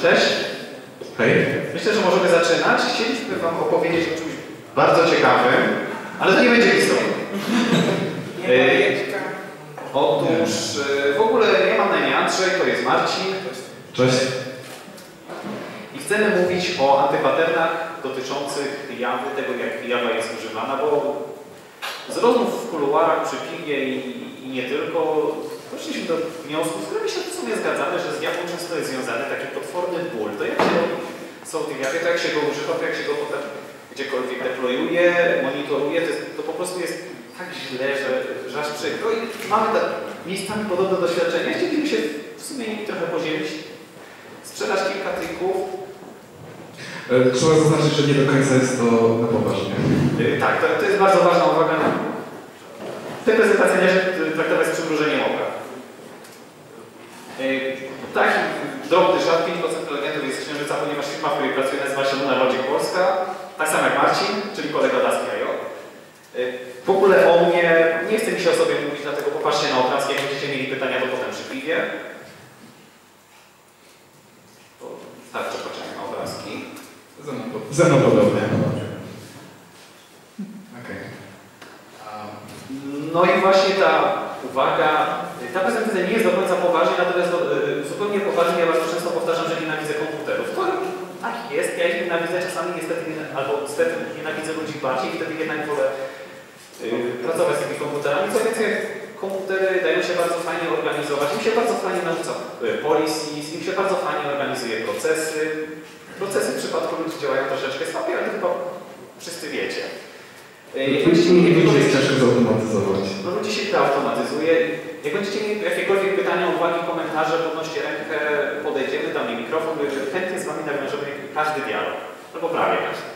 Cześć. Hej. Myślę, że możemy zaczynać. Chcieliśmy Wam opowiedzieć o czymś bardzo ciekawym, ale to nie będzie historia. E, Otóż e, w ogóle ja mam na imię Andrzej, to jest Marcin Cześć. i chcemy mówić o antypaternach dotyczących jawy, tego jak jawa jest używana, bo z rozmów w kuluarach przy piwie i, i nie tylko doszliśmy do wniosku, z którymi się w sumie zgadzamy, że z jawą często jest związany taki potworny ból. To jak się są w jawie, to jak się go używa, to jak się go potem gdziekolwiek deployuje, monitoruje, to, jest, to po prostu jest tak źle, że, że aż przykro. I mamy tak miejscami podobne doświadczenia. Chcieliśmy się w sumie nimi trochę podzielić, sprzedać kilka trików. E, Trzeba zaznaczyć, że nie do końca jest to na poważnie. Yy, Tak, to, to jest bardzo ważna uwaga. W tej prezentacji należy traktować z przymrużeniem oka. Taki drobny żart, 5% prelegentów jest Księżyca, ponieważ firma, w której pracuję nazywa się Luna Logic Polska. Tak samo jak Marcin, czyli kolega Daski W ogóle o mnie, nie chcę mi się o sobie mówić, dlatego popatrzcie na obrazki, jak będziecie mieli pytania, to potem przy piwie. To Starczy na obrazki. Podobnie. Okej. No i właśnie ta uwaga, ta prezentacja nie jest do końca poważna, natomiast y, zupełnie poważnie ja bardzo często powtarzam, że nienawidzę komputerów. To tak jest, ja ich nienawidzę, czasami niestety, nie, albo niestety nienawidzę ludzi bardziej wtedy jednak wolę y, pracować z tymi komputerami. Co więcej, komputery dają się bardzo fajnie organizować, im się bardzo fajnie narzuca y, policies, im się bardzo fajnie organizuje procesy. Procesy w przypadku ludzi działają troszeczkę słabiej, ale chyba wszyscy wiecie. Jak będziecie mieli jakiekolwiek- ciężko zautomatyzować. no ludzi się automatyzuje. Jak będziecie mieli jakiekolwiek pytania, uwagi, komentarze, podnoście rękę, podejdziemy, damy mikrofon, bo chętnie z Wami nawiążemy każdy dialog. Albo prawie każdy.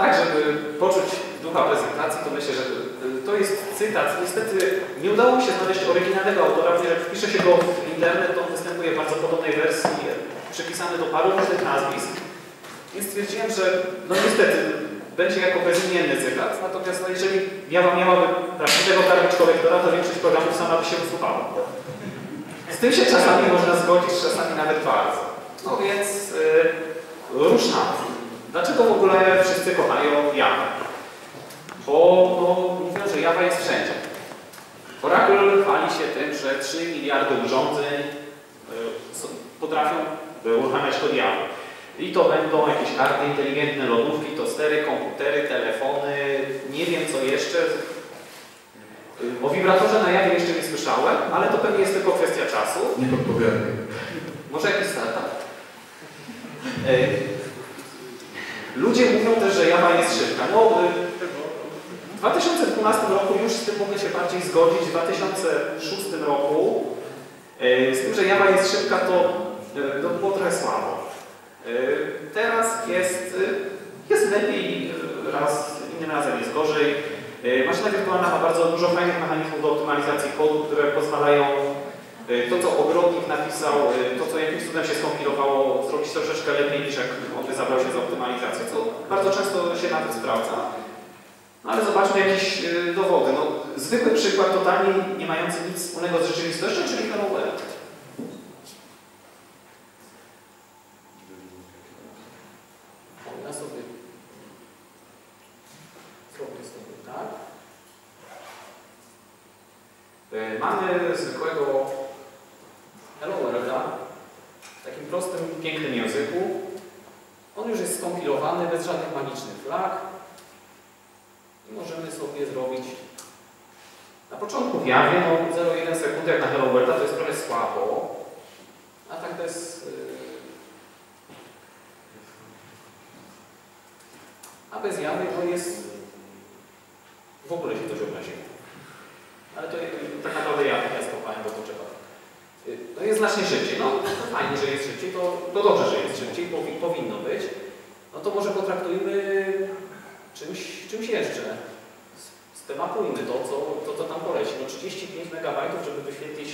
Tak, żeby poczuć ducha prezentacji, to myślę, że y, to jest cytat. Niestety nie udało mi się znaleźć oryginalnego autora, ponieważ wpisze się go w internet, to on występuje w bardzo podobnej wersji, przypisany do paru różnych nazwisk. Więc stwierdziłem, że no niestety będzie jako bezimienny cytat, natomiast no jeżeli Java miałaby prawdziwego karmiczko lektora, to większość programów sama by się usłuchała. Z tym się czasami można zgodzić, czasami nawet bardzo. No więc yy, ruszamy. Dlaczego w ogóle wszyscy kochają Java? Bo no, mówią, że Java jest wszędzie. Oracle chwali się tym, że 3 miliardy urządzeń yy, potrafią uruchamiać kod Java. I to będą jakieś karty inteligentne, lodówki, tostery, komputery, telefony, nie wiem co jeszcze. O wibratorze na jawie jeszcze nie słyszałem, ale to pewnie jest tylko kwestia czasu. Nie podpowiadaj. Może jakiś startup. E, Ludzie mówią też, że Java jest szybka. No, e, w 2012 roku już z tym mogę się bardziej zgodzić. W 2006 roku e, z tym, że Java jest szybka, to, e, to było trochę słabo. E, Teraz jest, e, jest lepiej, raz, innym razem jest gorzej. Maszyna wirtualna ma bardzo dużo fajnych mechanizmów do optymalizacji kodu, które pozwalają to, co ogrodnik napisał, to, co jakimś cudem się skompilowało, zrobić troszeczkę lepiej niż jak on by zabrał się za optymalizację, co bardzo często się nawet sprawdza. No ale zobaczmy jakieś dowody. No, zwykły przykład totalnie nie mający nic wspólnego z rzeczywistością, czyli Hello World. O, Ja sobie zrobię sobie tak. E, Mamy zwykłego Hello Worlda w takim prostym, pięknym języku. On już jest skompilowany bez żadnych magicznych flag. I możemy sobie zrobić na początku w Jawie, no 0,1 sekundy jak na Hello Worlda to jest trochę słabo. A tak to jest... A bez Jawy to jest... W ogóle się ktoś obraził. Ale to y, tak naprawdę ja, ja skopałem, bo to trzeba. Y, No jest znacznie szybciej. No to fajnie, że jest szybciej, to, to dobrze, że jest szybciej, powi, powinno być. No to może potraktujmy czymś, czymś jeszcze. Stemapujmy to, co, to, co tam poleci. No 35 MB, żeby wyświetlić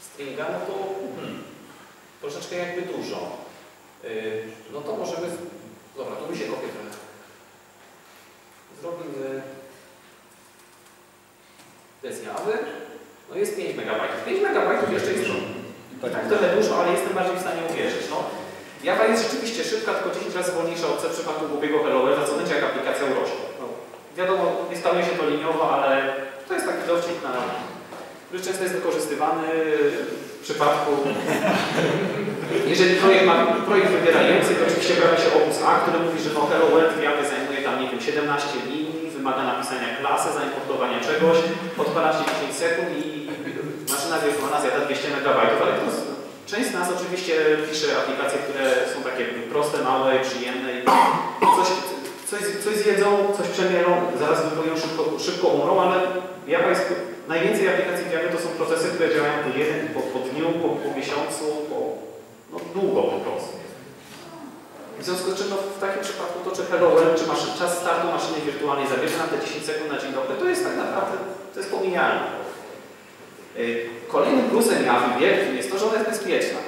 stringa, no to hmm, troszeczkę jakby dużo. Yy, no to możemy... Dobra, to mi się kopie trochę. Zrobimy bez jawy, no jest 5 MB. 5 MB jeszcze jest i tak trochę dużo, ale jestem bardziej w stanie uwierzyć. No, Java jest rzeczywiście szybka, tylko 10 razy wolniejsza od C w przypadku głupiego Hello World, co będzie jak aplikacja urośnie. No, wiadomo, nie stanie się to liniowo, ale to jest taki dowcip na który często jest wykorzystywany w przypadku jeżeli projekt, ma, projekt wybiera język, oczywiście pojawia się opus A, który mówi, że no Hello World zajmuje tam, nie wiem, 17 linii, wymaga napisania klasy, zaimportowania czegoś, odpalacie 10 sekund i maszyna wirtualna zjada 200 MB, ale to jest, część z nas oczywiście pisze aplikacje, które są takie proste, małe, przyjemne i coś, coś, coś zjedzą, coś przemielą, zaraz wypełnią, szybko, szybko umrą, ale Java jest, najwięcej aplikacji w to są procesy, które działają po jeden, po, po dniu, po, po miesiącu, po, no, długo po prostu. W związku z czym no, w takim przypadku to, czy World, czy masz, czas startu maszyny wirtualnej zabierze nam te 10 sekund na dzień dobry, to jest tak naprawdę, to jest pomijalne. Yy, Kolejnym plusem Java wielkim jest to, że ona jest bezpieczna.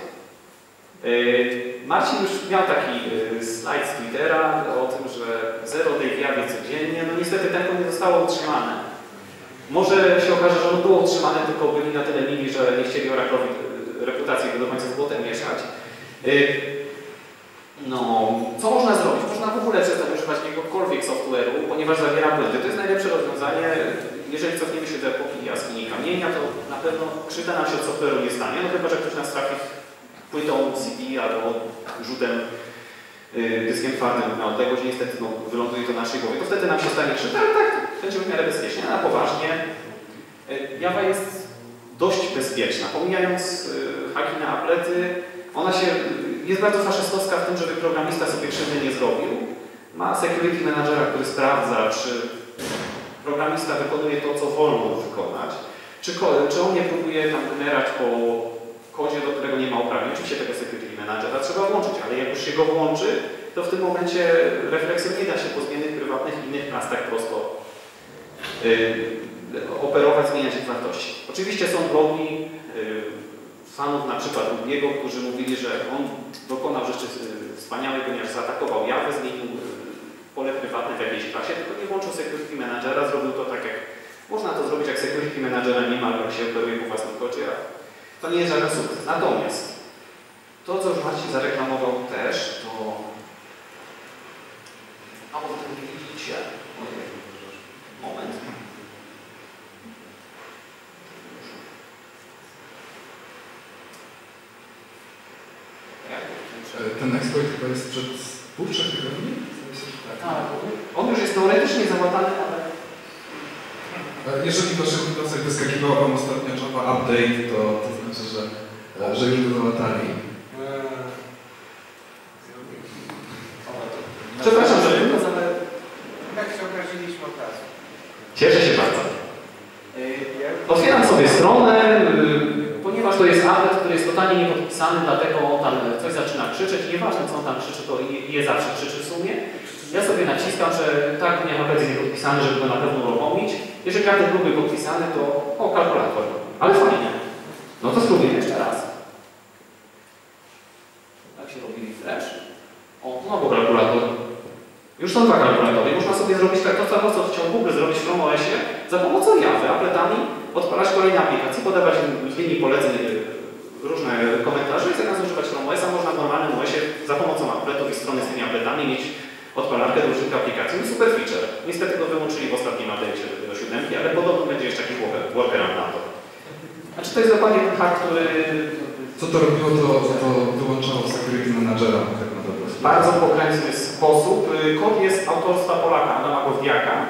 Yy, Marcin już miał taki yy, slajd z Twittera o tym, że zero Javie codziennie, no niestety tempo nie zostało utrzymane. Może się okaże, że ono było utrzymane, tylko byli na tyle mili, że nie chcieli Oracle'owi reputację do końca z złotem mieszać. No, co można zrobić? Można w ogóle przestać używać jakiegokolwiek software'u, ponieważ zawiera błędy. To jest najlepsze rozwiązanie. Jeżeli cofniemy się do epoki jaskini kamienia, to na pewno krzywda nam się od software'u nie stanie, no chyba, że ktoś nas trafi płytą CD albo rzutem yy, dyskiem twardym na odległość, niestety no, wyląduje to na naszej głowie, to wtedy nam się stanie krzywda, ale tak, będziemy w miarę bezpiecznie, a na poważnie yy, Java jest dość bezpieczna. Pomijając yy, haki na aplety, ona się jest bardzo faszystowska w tym, żeby programista sobie krzywdy nie zrobił. Ma security managera, który sprawdza, czy programista wykonuje to, co wolno wykonać, czy, czy on nie próbuje tam wymerać po kodzie, do którego nie ma uprawnień. Oczywiście tego security managera trzeba włączyć, ale jak już się go włączy, to w tym momencie refleksją nie da się po zmiennych prywatnych i innych nas tak prosto yy, operować, zmieniać ich wartości. Oczywiście są blogi yy, fanów na przykład Rubiego, którzy mówili, że on dokonał rzeczy wspaniałej, ponieważ zaatakował Jawę, zmienił pole prywatne w jakiejś klasie, tylko nie włączył security managera, zrobił to tak jak można to zrobić, jak security managera nie ma, jak się operuje po własnym kodzie, a to nie jest żaden sukces. Natomiast to, co już Marcin zareklamował też, to a bo widzicie. Moment. Ten exploit chyba jest przed pół, trzech tygodni? Tak, on już jest teoretycznie załatany, ale E, Jeżeli w waszych wniosek wyskakiwał wam ostatnio Java Update, to, to znaczy, że, e, że już go załatali. przepraszam, że tylko ale Tak się okaziliśmy od razu. cieszę się bardzo. Otwieram sobie stronę, y, ponieważ to jest adres, który jest totalnie niepodpisany, dlatego on tam coś zaczyna krzyczeć. Nieważne co on tam krzyczy, to je, zawsze krzyczy w sumie. Ja sobie naciskam, że tak, nie ma jest niepodpisany, żeby go na pewno uruchomić. Jeżeli każdy byłby podpisany, to o, kalkulator. Ale fajnie. No to spróbujmy jeszcze raz. Tak się robi refresh. O, znowu kalkulator. Już są dwa kalkulatory. Można sobie zrobić tak to samo, co chciał Google zrobić w Chrome OS-ie za pomocą Java, apletami, odpalać kolejne aplikacje, podawać w linii poleceń y, różne komentarze i zamiast używać Chrome OS-a można w normalnym OS-ie za pomocą apletów i strony z tymi apletami mieć odpalarkę do różnych aplikacji. No super feature. Niestety go wyłączyli w ostatnim update'cie do siódemki, ale podobno będzie jeszcze jakiś worker- workaround na to. Znaczy to jest dokładnie ten hack, który Co to robiło, to, to wyłączało security managera tak na dobrą sprawę. bardzo pokrętny sposób. Y, Kod jest autorstwa Polaka, Adama Gowdiaka.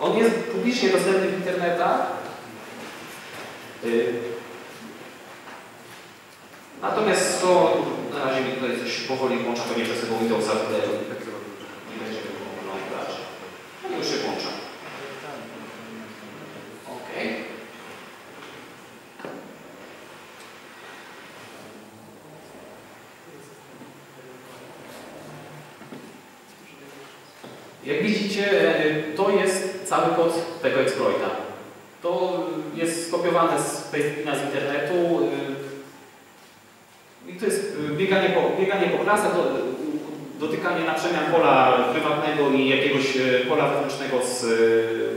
On jest publicznie dostępny w internetach. Y, Natomiast to na razie mi tutaj coś powoli włącza, to nie przesyłał Windowsa tutaj nie będzie go oglądać. No już się włącza. Okej. Jak widzicie, e, to jest cały kod tego exploita. To jest skopiowane z Facebooka z internetu. e, I to jest e, bieganie po, bieganie po klasach, do, dotykanie na przemian pola prywatnego i jakiegoś e, pola wewnętrznego z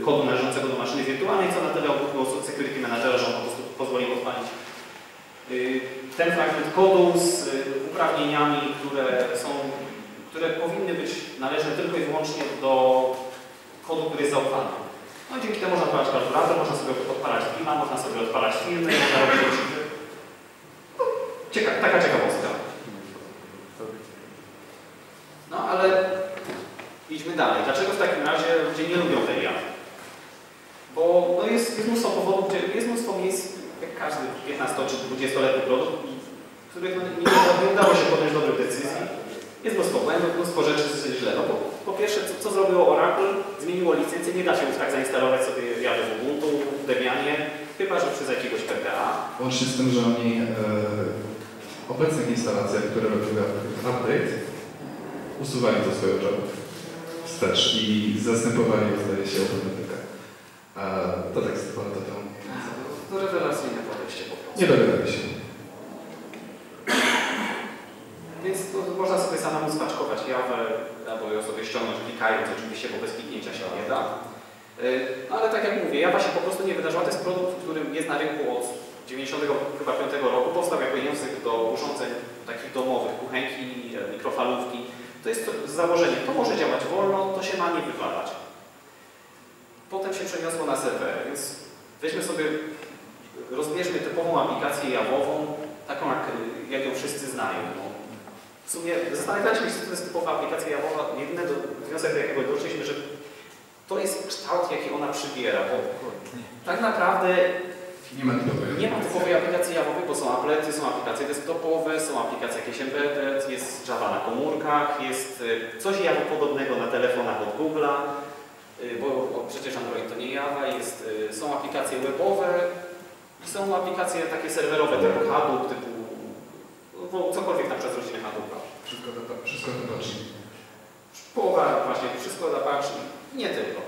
kodu należącego do maszyny wirtualnej. co na tyle było security managera, że on po prostu pozwolił odpalić y, ten fragment kodu z y, uprawnieniami, które są, które powinny być należne tylko i wyłącznie do kodu, który jest zaufany. No dzięki temu można odpalać kalkulator, można sobie odpalać Pima, można sobie odpalać filmy, można robić no, cieka taka ciekawostka. No ale idźmy dalej. Dlaczego w takim razie ludzie nie lubią tej jazdy? Bo no jest, jest mnóstwo powodów, gdzie jest mnóstwo miejsc, jak każdy 15 czy 20-letni produkt, w których no, nie, nie udało się podjąć dobrych decyzji. Jest mnóstwo błędów, mnóstwo rzeczy jest źle. No, po, po pierwsze, co, co zrobiło Oracle? Zmieniło licencję, nie da się już tak zainstalować sobie jadę w Ubuntu, Debianie, chyba że przez jakiegoś PPA. Łącznie z tym, że oni e, w obecnych instalacjach, które robiły update, usuwali to swoją Java wstecz i zastępowali, zdaje się, automatykę. E, to tak z dwa lata temu. To rewelacyjne podejście po prostu. Nie dogadali się. Więc to można sobie samemu spaczkować Jawę, albo ją sobie ściągnąć klikając, oczywiście, bo bez kliknięcia się nie da. Yy, No ale tak jak mówię, Jawa się po prostu nie wydarzyła. To jest produkt, który jest na rynku od 95 roku. Powstał jako język do urządzeń takich domowych, kuchenki, e, mikrofalówki. To jest to z założeniem, to może działać wolno, to się ma nie wywalać. Potem się przeniosło na serwery, więc weźmy sobie, rozbierzmy typową aplikację jawową, taką jak, jak ją wszyscy znają. No. W sumie zastanawialiśmy się, co to jest typowa aplikacja jawowa. Jedyny wniosek, do jakiego doszliśmy, że to jest kształt, jaki ona przybiera, bo tak naprawdę Nie ma typowej. nie ma typowej aplikacji jawowej, bo są aplety, są aplikacje desktopowe, są aplikacje jakieś embedded, jest Java na komórkach, jest y, coś Java podobnego na telefonach od Google'a, y, bo przecież Android to nie Java, jest, y, są aplikacje webowe i są aplikacje takie serwerowe typu Hadoop, typu no, cokolwiek na przykład z rodziny Hadoopa. Wszystko to patrzy. Połowa właśnie, wszystko od Apache, nie tylko.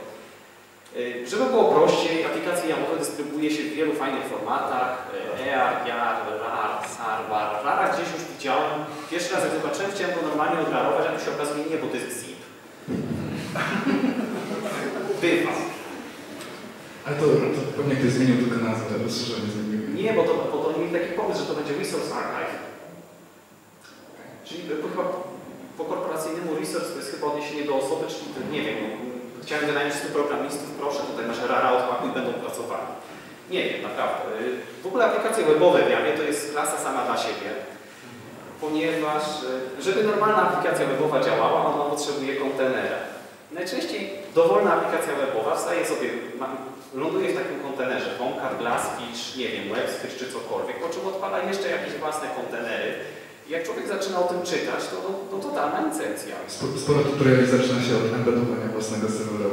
Y, Żeby było prościej, aplikacje jamowe dystrybuuje się w wielu fajnych formatach. y, EAR, JAR, RAR, SAR, WAR. RARa gdzieś już widziałem. Pierwszy raz jak zobaczyłem, chciałem go normalnie odrarować, a tu się okazuje nie, bo to jest zip. Bywa. Ale to, to pewnie ktoś zmienił tylko nazwę, rozszerzenie zmienił. Nie, bo to, bo to mieli taki pomysł, że to będzie Resource Archive. Czyli po- chyba po korporacyjnemu resource to jest chyba odniesienie do osoby, czyli nie wiem, chciałem wynająć 100 programistów, proszę, tutaj masz rara odpakuj i będą pracowali. Nie wiem, naprawdę. Y, W ogóle aplikacje webowe w Javie to jest klasa sama dla siebie, ponieważ y, żeby normalna aplikacja webowa działała, ona potrzebuje kontenera. Najczęściej dowolna aplikacja webowa wstaje sobie, ląduje w takim kontenerze, Tomcat, Glassfish, nie wiem, WebSphere czy cokolwiek, po czym odpala jeszcze jakieś własne kontenery. Jak człowiek zaczyna o tym czytać, to, to, to totalna licencja. Spo- Sporo tutoriali zaczyna się od embedowania własnego serwera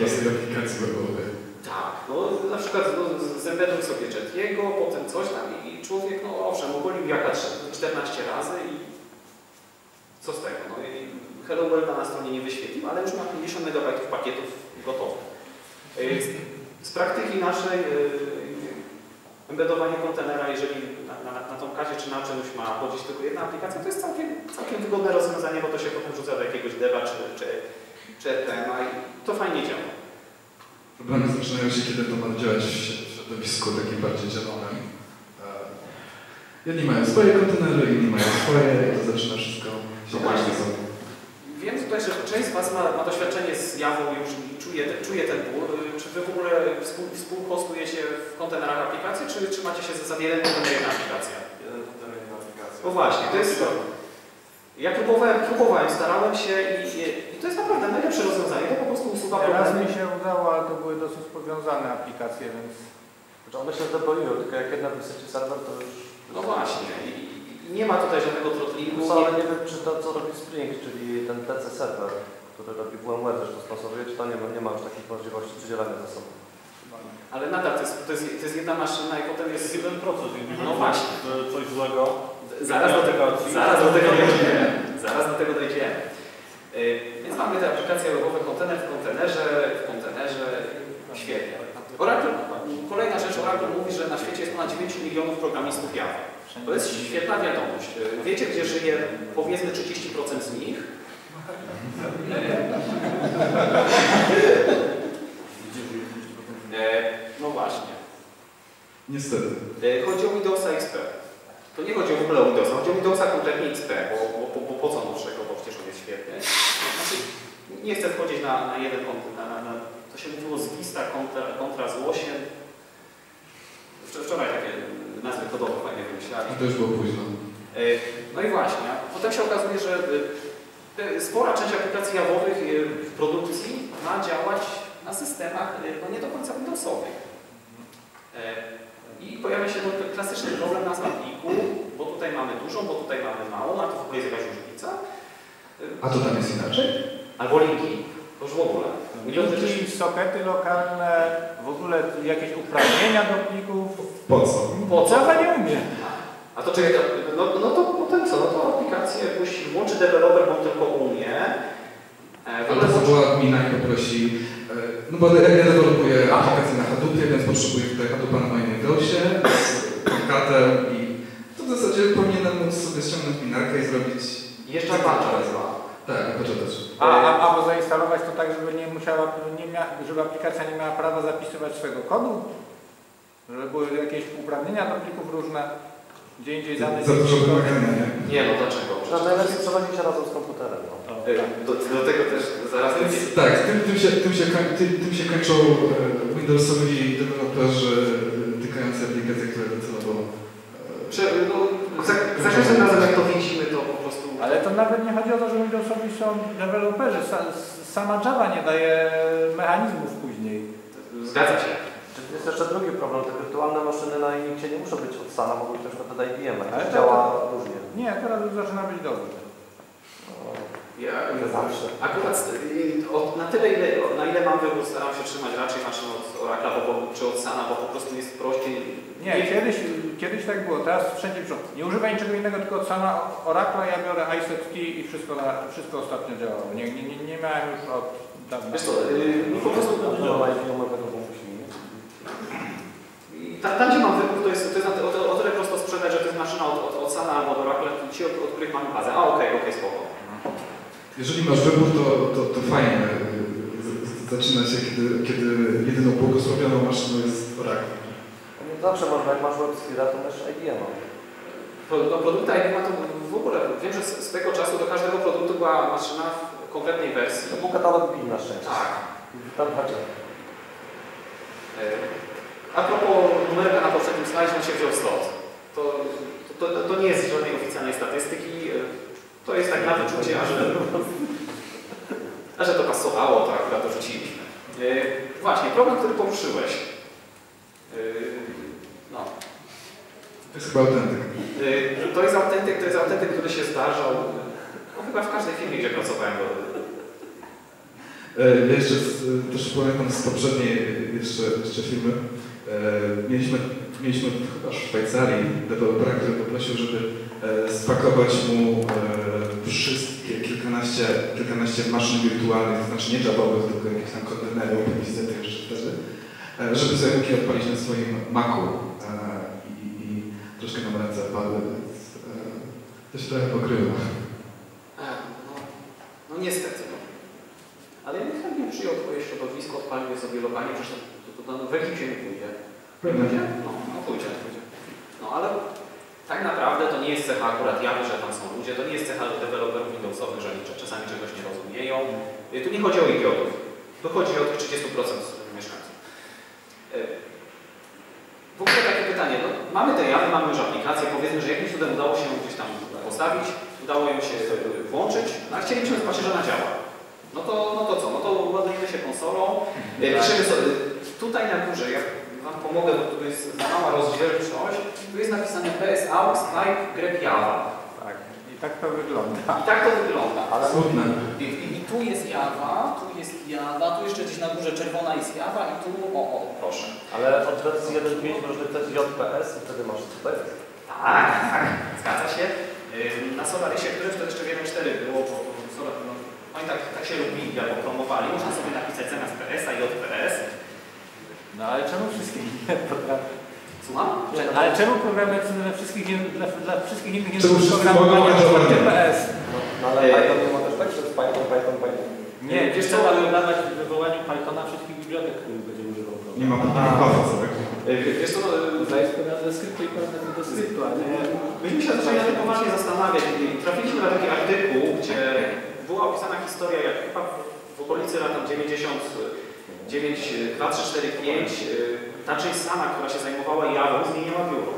własnej aplikacji webowej. Tak, no na przykład no, zembeduj sobie Jetiego, potem coś tam i człowiek, no owszem, ogolił jaka 14 razy i co z tego? No i Hello Worlda na stronie nie wyświetlił, ale już ma 50 MB pakietów gotowych. Y, z- Z praktyki naszej y, embedowanie kontenera, jeżeli na, na, na tą kazie czy na czymś ma chodzić tylko jedna aplikacja, to jest całkiem, całkiem wygodne rozwiązanie, bo to się potem rzuca do jakiegoś deva czy, czy, czy RPM-a i to fajnie działa. Problemy zaczynają się, kiedy to ma działać w środowisku takim bardziej zielonym. E, Jedni mają swoje kontenery, inni mają swoje i to zaczyna wszystko się No właśnie. Wiem tutaj, że część z Was ma, ma doświadczenie z Jawą już i czuje, czuje ten ból. Y, Czy Wy w ogóle współ, współhostujecie w kontenerach aplikacji, czy trzymacie się za jeden kontener jedna aplikacja? Jeden kontener, jedna aplikacja. No właśnie, to jest to. Ja próbowałem, próbowałem, starałem się i, i, to jest naprawdę najlepsze rozwiązanie. To po prostu usuwa Raz problemy. mi się udało, ale to były dosyć powiązane aplikacje, więc Znaczy one się zdeboiły, tylko jak jedna wysyci serwer, to już... No właśnie. I nie ma tutaj żadnego throttlingu. No, ale nie wiem, czy to, co robi Spring, czyli ten TC serwer, który robi VMware, też to sponsoruje, czy to nie ma, nie ma już takich możliwości przydzielania ze sobą. chyba nie. Ale nadal to jest, to, jest, to jest jedna maszyna i potem jest... jest jeden proces. No właśnie. Coś złego. Zaraz do tego, zaraz do tego dojdziemy. Zaraz do tego dojdziemy. Yy, Więc mamy te aplikacje webowe, kontener w kontenerze, w kontenerze. Świetnie. Oracle, kolejna rzecz, Oracle mówi, że na świecie jest ponad 9 milionów programistów Java. To jest świetna wiadomość. Wiecie, gdzie żyje powiedzmy 30% z nich? no właśnie. Niestety. E, Chodzi o Windowsa XP. To nie chodzi w ogóle o Windowsa, chodzi o Windowsa konkretnie XP, bo, bo, bo, bo po co nowszego, bo przecież on jest świetny. Znaczy, nie chcę wchodzić na, na jeden kontent, na, na, na, to się mówiło z Vista kontra, kontra z Łosiem. Wczor- Wczoraj takie nazwy kodowe fajnie wymyślali. To już było późno. E, No i właśnie, potem się okazuje, że e, e, spora część aplikacji jawowych e, w produkcji ma działać na systemach e, no nie do końca Windowsowych. E, I pojawia się no, klasyczny problem nazwa pliku, bo tutaj mamy dużą, bo tutaj mamy małą, a to w ogóle jest jakaś różnica. E, A to tam jest inaczej? Albo linki, to już w ogóle. Linki, sokety lokalne, w ogóle jakieś uprawnienia do plików. Po co? Po co? Java nie umie. A to czekaj, to- no, no to potem co? No to aplikację musi włączy deweloper, bo on tylko umie. E, to była gmina i poprosi, e, no bo ja ja dewelopuję aplikację na Hadoopie, więc potrzebuję tutaj Hadoopa na moim Windowsie z Tomcatem i to w zasadzie powinienem móc sobie ściągnąć minarkę i zrobić Jeszcze Tak, Apache wezwa. Tak, też. A, a, albo zainstalować to tak, żeby nie musiała, nie mia, żeby aplikacja nie miała prawa zapisywać swojego kodu? Żeby były jakieś uprawnienia do plików różne, gdzie indziej dane... Za dużo wymagania, nie? Nie, no dlaczego? No, najlepiej przechodzić się razem z komputerem. No. O, E, tak. Do, do tego też zaraz będzie. Tak, tym, tym, się, tym, się, tym, tym się kończą e, Windowsowi deweloperzy tykający aplikacje, które docelowo e, Prze, no, za, za każdym razem jak to widzimy. Ale to nawet nie chodzi o to, że Windowsowi są deweloperzy. Sa, sama Java nie daje mechanizmów później. Zgadza się. Jest jeszcze drugi problem. Te wirtualne maszyny na Unixie nie muszą być od Sana, mogą być na przykład od IBM, a Ale to to- działa różnie. Nie, teraz już zaczyna być dobrze. No, Ja, nie zawsze. akurat y, od, na tyle, ile, na ile mam wybór, staram się trzymać raczej maszyn od Oracla bo, bo, czy od Sana, bo po prostu jest prościej. Nie, kiedyś, kiedyś tak było, teraz wszędzie piszą, nie używaj niczego innego, tylko od sama Oracle, ja biorę iSet i wszystko, na, wszystko ostatnio działało. Nie, nie, nie, nie miałem już od dawna. Wiesz co, y, po prostu tam, tam, gdzie mam wybór, to jest, to jest o, o, o tyle prosto sprzedać, że to jest maszyna od, od, od Sana albo od Oracla, ci, od, od których mamy bazę. A okej, okej, spoko. Jeżeli masz wybór, to, to, to fajnie. Zaczyna się, kiedy, kiedy jedyną błogosławioną maszyną jest Oracle. No, Zawsze można, jak masz WebSphere, to masz. Pro- Do produktu IBM to w ogóle, wiem, że z z tego czasu do każdego produktu była maszyna w konkretnej wersji. To był katalog BIM na szczęście. Tak. Tam chodzi. E, A propos numerka na poprzednim slajdzie, on się wziął stąd. To, to, to, to nie jest żadnej oficjalnej statystyki. E, To jest tak na wyczucie, a że, a że to pasowało, to akurat to rzuciliśmy. E, Właśnie, problem, który poruszyłeś. E, No. To jest chyba autentyk. Y, To jest autentyk, to jest autentyk, który się zdarzał no, chyba w każdej firmie, gdzie pracowałem. E, Ja jeszcze z, też pamiętam z poprzedniej jeszcze, jeszcze filmy. E, Mieliśmy, mieliśmy chyba w Szwajcarii dewelopera, który poprosił, żeby e, spakować mu e, wszystkie kilkanaście, kilkanaście maszyn wirtualnych, to znaczy nie javowych, tylko jakieś tam kontenery, OpenVCT jeszcze wtedy, e, żeby zajmówki odpalić na swoim Macu e, i, i troszkę nam ręce padły, więc e, to się trochę pokrywa. e, no, no niestety. No. Ale ja bym chętnie przyjął Twoje środowisko, odpalił sobie lokalnie, przecież to, to, to, to w ekipie nie pójdzie. Pójdzie? No, no pójdzie, pójdzie. No ale tak naprawdę to nie jest cecha akurat Java, że tam są ludzie, to nie jest cecha deweloperów Windowsowych, że oni czasami czegoś nie rozumieją. Y, Tu nie chodzi o idiotów. Tu chodzi o tych 30% mieszkańców. Y, W ogóle takie pytanie, no, mamy te Java, mamy już aplikację, powiedzmy, że jakimś cudem udało się gdzieś tam postawić, udało ją się y, włączyć, no a chcielibyśmy zobaczyć, że ona działa. No to, no to co, no to ładujemy się konsolą, y, piszemy sobie, tutaj na górze, ja Wam pomogę, bo tu jest za mała rozdzielczość, tu jest napisane PS AUX Type grep Java. Tak, i tak to wygląda. I tak to wygląda. Ale Smutne. I, i, tu jest Java, tu jest Java, tu jeszcze gdzieś na górze czerwona jest Java i tu, o, o, proszę. Ale od wersji 1.5 możesz wybrać JPS i wtedy masz tutaj. Tak, tak, zgadza się. Na Solarisie, który wtedy jeszcze w 1.4 było, bo bo Solar, no, oni tak, tak się lubili albo promowali, można sobie napisać zamiast PS-a JPS. No ale czemu wszystkich nie? Słucham? Czemu? Ale czemu programy dla wszystkich, dla, dla wszystkich innych języków programowania No ale Python nie ma też tak, że Python, Python, Python. Nie, wiesz co, ale w wywołaniu Pythona wszystkich bibliotek, których będzie używał. Nie ma Pythona sobie. E, wiesz co, e, zdaje sprawę ze skryptu i pewne do skryptu, ale myśmy się zaczęli na poważnie zastanawiać i trafiliśmy na taki artykuł, gdzie była opisana historia, jak chyba w okolicy lat 90 9, 2, 3, 4, 5, ta część sama, która się zajmowała jawą, zmieniła biuro.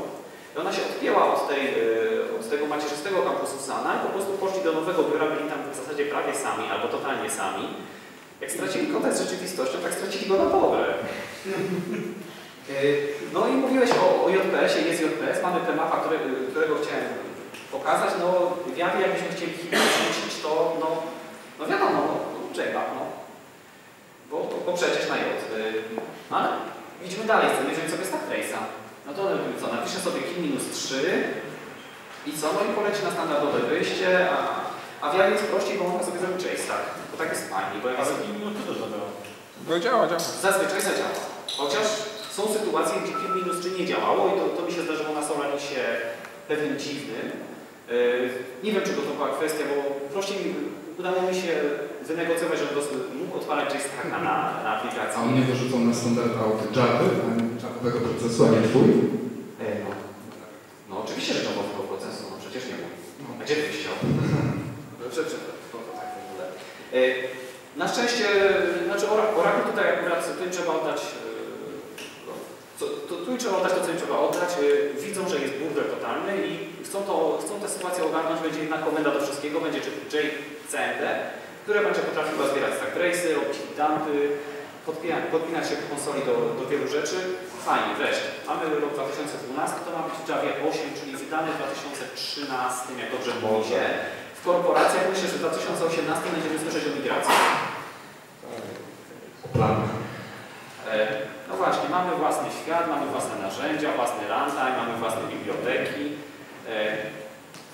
I ona się odpięła od, tej, y, od tego macierzystego kampusu Sana i po prostu poszli do nowego biura, byli tam w zasadzie prawie sami, albo totalnie sami. Jak stracili kontakt z rzeczywistością, tak stracili go na dobre. Y, no i mówiłeś o, o JPS-ie, jest JPS, mamy ten mapa, które, y, którego chciałem pokazać. No w jawie jakbyśmy chcieli chyba to, no, no wiadomo, no, no. Bo, bo, bo przecież na J. Y, Ale idźmy dalej, chcemy wziąć sobie stack trace'a. No to co, napiszę sobie kin minus 3 i co? No i poleci na standardowe wyjście, a, a w jest prościej, bo mogę sobie zrobić JStack, bo tak jest fajniej, bo jak jest No działa, działa. Zazwyczaj zadziała. Chociaż są sytuacje, gdzie Kim minus 3 nie działało i to, to mi się zdarzyło na Solarisie pewnym dziwnym. Yy, nie wiem, czy to była kwestia, bo prościej mi, udało mi się wynegocjować, żebym dos- mógł odpalać JSTACka na, na aplikacji. A on nie wyrzucą na standard out nie Javowego procesu, a nie twój? E, no. no oczywiście, że Javowego procesu, no przecież nie mój. A gdzie byś chciał? Przepraszam, to tak w ogóle. E, Na szczęście, znaczy Ora- Oracle tutaj akurat tu im trzeba oddać, e, no, co, to, tu trzeba oddać to, co im trzeba oddać. E, Widzą, że jest burdel totalny i chcą, to, chcą tę sytuację ogarnąć. Będzie jedna komenda do wszystkiego, będzie JCMD, która będzie potrafiła zbierać stack trace'y, robić dumpy, podpinać, podpinać się po konsoli do, do wielu rzeczy. Fajnie, wreszcie. Mamy rok 2012, to ma być w Javie 8, czyli wydany w 2013, jak dobrze mówię. W korporacjach myślę, że w 2018 będziemy słyszeć o migracji. E, No właśnie, mamy własny świat, mamy własne narzędzia, własny runtime, mamy własne biblioteki.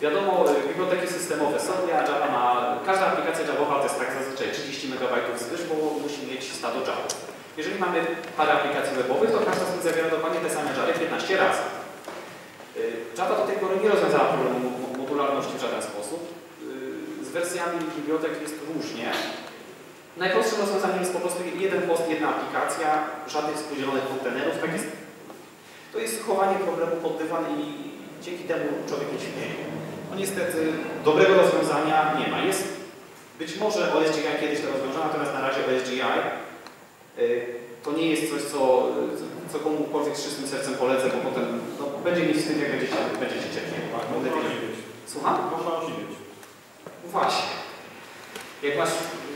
Wiadomo, biblioteki systemowe są, a Java ma, każda aplikacja Javowa to jest tak zazwyczaj 30 MB zwyż, bo musi mieć stado Java. Jeżeli mamy parę aplikacji webowych, to każda z nich zawiera dokładnie te same Java 15 razy. E, Java do tej pory nie rozwiązała problemu mo- modularności w żaden sposób. E, Z wersjami bibliotek jest różnie. Najprostszym rozwiązaniem jest po prostu jeden post, jedna aplikacja, żadnych współdzielonych kontenerów. Tak jest, to jest chowanie problemu pod dywan i dzięki temu człowiek nie śmieje. No niestety dobrego rozwiązania nie ma. Jest być może OSGI kiedyś to rozwiąże, natomiast na razie OSGI y, to nie jest coś, co, co komukolwiek z czystym sercem polecę, bo potem no, będzie mieć wstyd, jak będziecie, będziecie cierpieli. Słucham? Można osilić. Właśnie. Jak masz,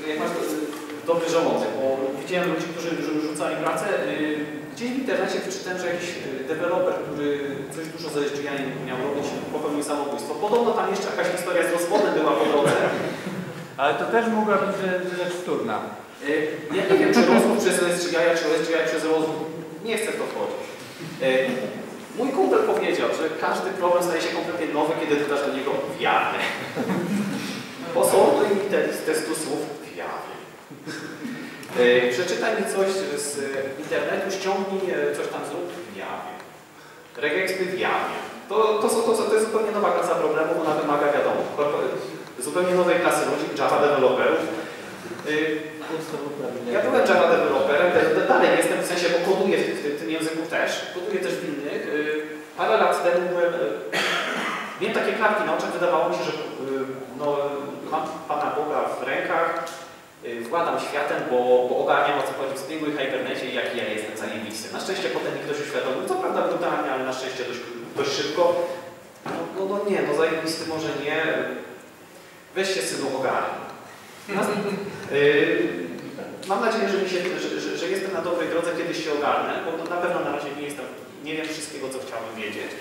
jak masz y, dobry żołądek, bo widziałem ludzi, którzy rzucali pracę. y, Gdzieś w internecie wyczytałem, że jakiś y, deweloper, który coś dużo ze SGI miał robić, popełnił samobójstwo. Podobno tam jeszcze jakaś historia z rozwodem była po drodze. Ale to też mogła być rzecz wtórna. Y, Ja nie wiem, czy rozwód przez SGI, czy SGI przez rozwód. Nie chcę w to wchodzić. Y, Mój kumpel powiedział, że każdy problem staje się kompletnie nowy, kiedy dodasz do niego wiarę. Posortuj mi te listę stu słów w jawie. E, Przeczytaj mi coś z internetu, ściągnij e, coś tam zrób w jawie. Regexpy w jawie. To, to, to, to, to jest zupełnie nowa klasa problemów, ona wymaga, wiadomo, zupełnie nowej klasy ludzi, Java developerów. E, Ja byłem Java da- dalej jestem, w sensie, bo koduję w, w, w tym języku też, koduję też w innych. Parę lat temu byłem, y, miałem takie klapki na oczach, wydawało mi się, że no, mam Pana Boga w rękach, władam światem, bo, bo ogarniam o co chodzi w Springu i Hibernecie i jaki ja jestem zajebisty. Na szczęście potem mi ktoś uświadomił, co prawda brutalnie, ale na szczęście dość, dość szybko. No, no, no nie, no zajebisty może nie. Weź się synu ogarnij. Yy, Mam nadzieję, że, mi się, że, że, że jestem na dobrej drodze, kiedyś się ogarnę, bo to na pewno na razie nie jestem, nie wiem wszystkiego, co chciałbym wiedzieć.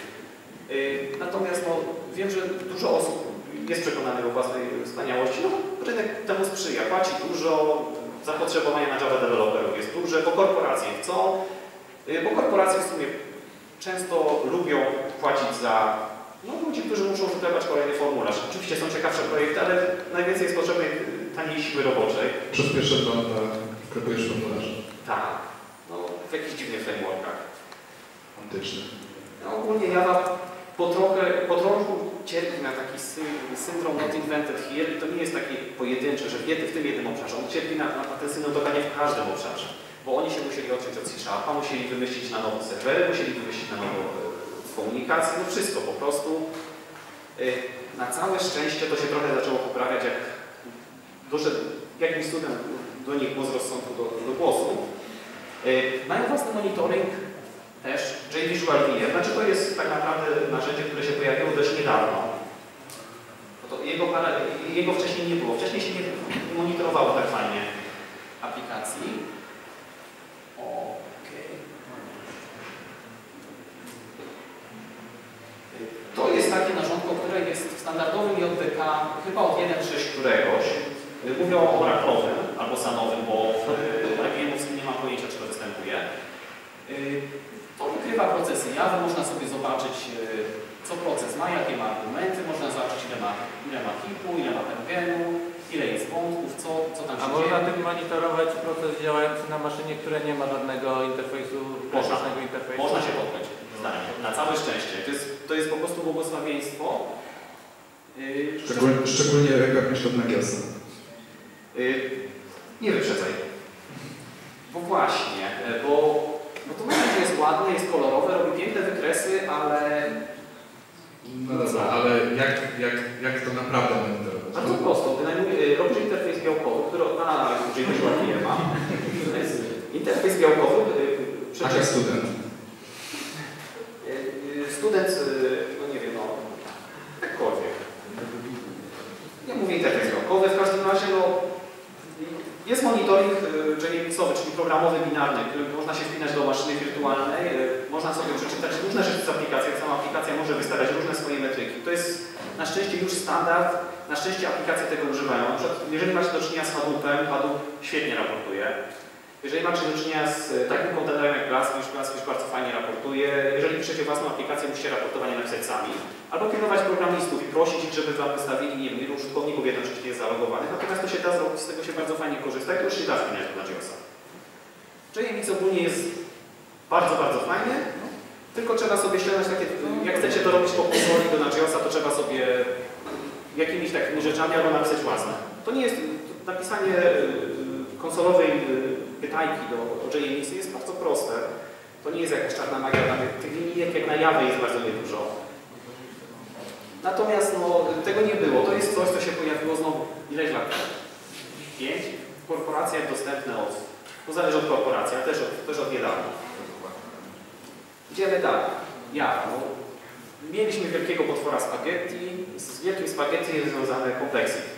Yy, Natomiast no, wiem, że dużo osób jest przekonanych o własnej wspaniałości. No, rynek temu sprzyja, płaci dużo, zapotrzebowanie na Java developerów jest duże, bo korporacje chcą, yy, bo korporacje w sumie często lubią płacić za no, ludzi, którzy muszą wypełniać kolejny formularz. Oczywiście są ciekawsze projekty, ale najwięcej jest potrzebnej taniej siły roboczej. Przez pierwsze dwa lata klepujesz formularze. Tak, no w jakichś dziwnych frameworkach. Antyczne. No, ogólnie Java po trochę, po trochu cierpi na taki sy- syndrom not invented here i to nie jest takie pojedyncze, że w, tym jednym obszarze. On cierpi na, na ten syndrom dokładnie w każdym obszarze. bo oni się musieli odciąć od C-Sharpa, musieli wymyślić na nowo serwery, musieli wymyślić na nowo e, komunikację, no wszystko po prostu. E, Na całe szczęście to się trochę zaczęło poprawiać, jak doszedł jakimś cudem do nich głos rozsądku do, do głosu. E, Mają własny monitoring też, JVisual VM, znaczy to jest tak naprawdę narzędzie, które się pojawiło dość niedawno. Bo To jego, para- jego wcześniej nie było, wcześniej się nie monitorowało tak fajnie aplikacji. Okej. To jest takie narzędko, które jest w standardowym JDK chyba od 1.6 któregoś. Mówię o oraklowym albo sanowym, bo IBM-owskim nie mam pojęcia, czy to występuje. Y, To wykrywa procesy Java, można sobie zobaczyć, y, co proces ma, jakie ma argumenty, można zobaczyć, ile ma, ile ma hipu, ile ma pengenu, ile jest wątków, co, co tam A się można dzieje. tym monitorować proces działający na maszynie, która nie ma żadnego interfejsu, klasycznego interfejsu? Można się podpiąć, zdanie. Na całe szczęście. To jest, to jest po prostu błogosławieństwo. Yy, Szczególnie, szczególnie jak piszą na Giosa. Yy, nie wyprzedzaj. Bo właśnie, yy, bo, bo to narzędzie jest ładne, jest kolorowe, robi piękne wykresy, ale No dobra, ale jak, jak, jak to naprawdę monitorować? bardzo prosto. Wynajmuje, yy, robisz interfejs białkowy, który na Visual nie ma. Interfejs białkowy. Yy, Taka przecież- student. Student, yy, no nie wiem, no, jakkolwiek. Ja mówię interfejs blokowy, w każdym razie, no, jest monitoring yy, JMX-owy, czyli programowy binarny, który można się wpinać do maszyny wirtualnej, yy, można sobie przeczytać różne rzeczy z aplikacji, jak sama aplikacja może wystawiać różne swoje metryki. To jest na szczęście już standard, na szczęście aplikacje tego używają. Jeżeli macie do czynienia z Hadoopem, Hadoop świetnie raportuje. Jeżeli macie do czynienia z e, takim kontenerem jak Glassfish, Glassfish bardzo fajnie raportuje. Jeżeli piszecie własną aplikację, musicie raportowanie napisać sami. Albo pilnować programistów i prosić ich, żeby wam wystawili, nie wiem, ilu użytkowników jednocześnie zalogowanych. Natomiast to się da zrobić, z tego się bardzo fajnie korzysta i to już się da wpinać do Nagiosa. JMX ogólnie jest bardzo, bardzo fajny, tylko trzeba sobie ściągnąć takie, jak chcecie to robić po konsoli do Nagiosa, to trzeba sobie jakimiś takimi rzeczami albo napisać własne. To nie jest, napisanie y, konsolowej y, pytajki do, do jest bardzo proste. To nie jest jakaś czarna magia, tych linijek jak na jawy jest bardzo niedużo. Natomiast no, tego nie było. To jest coś, co się pojawiło znowu ileś lat temu? Pięć? W korporacjach dostępne od, to zależy od korporacji, ale też od, też od niedawna. Idziemy dalej. Ja, no, mieliśmy wielkiego potwora spaghetti, z wielkim spaghetti jest związane complexity.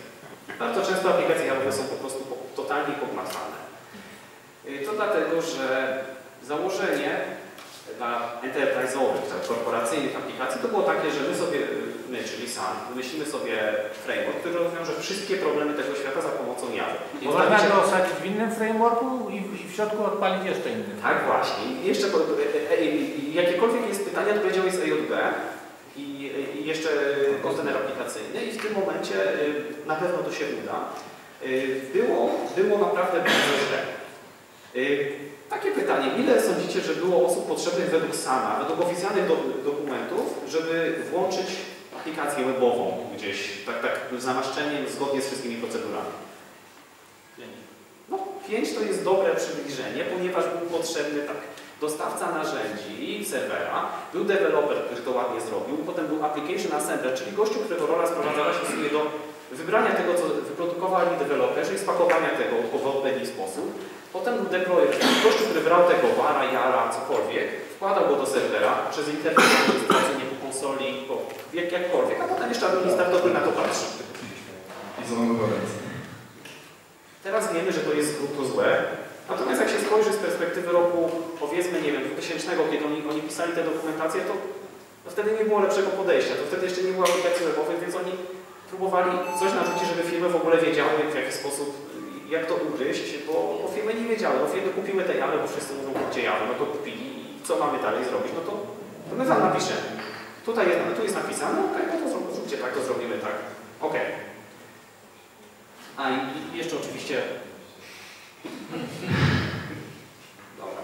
Bardzo często aplikacje jawne są po prostu totalnie pogmatwane. Y, To dlatego, że założenie dla enterprise'owych, tak, korporacyjnych aplikacji to było takie, że my sobie, y, my, czyli sam, wymyślimy sobie framework, który rozwiąże wszystkie problemy tego świata za pomocą. I Można postawicie- go osadzić w innym frameworku i w, środku odpalić jeszcze inny. tak, właśnie. I jeszcze e, e, e, jakiekolwiek jest pytanie, odpowiedzią jest AJB i, i jeszcze kontener aplikacyjny i w tym momencie e, na pewno to się uda. E, Było, było naprawdę bardzo źle. E, Takie pytanie, ile sądzicie, że było osób potrzebnych według SANA, według oficjalnych do, dokumentów, żeby włączyć aplikację webową gdzieś, tak, tak z namaszczeniem, zgodnie z wszystkimi procedurami? No, 5 to jest dobre przybliżenie, ponieważ był potrzebny tak dostawca narzędzi i serwera, był deweloper, który to ładnie zrobił, potem był application assembler, czyli gościu, którego rola sprowadzała się w sumie do wybrania tego, co wyprodukowali deweloperzy i spakowania tego w odpowiedni sposób. Potem czyli gościu, który brał tego wara, jara, cokolwiek, wkładał go do serwera przez internet, administrację po konsoli, po, jak, jakkolwiek, a potem jeszcze administrator na to patrzy. I. Teraz wiemy, że to jest gruntu złe. Natomiast jak się spojrzy z perspektywy roku, powiedzmy, nie wiem, 2000, kiedy oni, oni pisali te dokumentacje, to, to wtedy nie było lepszego podejścia. To wtedy jeszcze nie było aplikacji webowych, więc oni próbowali coś narzucić, żeby firmy w ogóle wiedziały, w jaki sposób, jak to ugryźć, bo, bo firmy nie wiedziały. No firmy kupiły te jawy, bo wszyscy mówią, gdzie jawy, no to kupili i co mamy dalej zrobić, no to, to my wam napiszemy. Tutaj jest, tu jest napisane, okej, no to zrób- zróbcie tak, to zrobimy tak. Okej. A i, jeszcze oczywiście Dobra.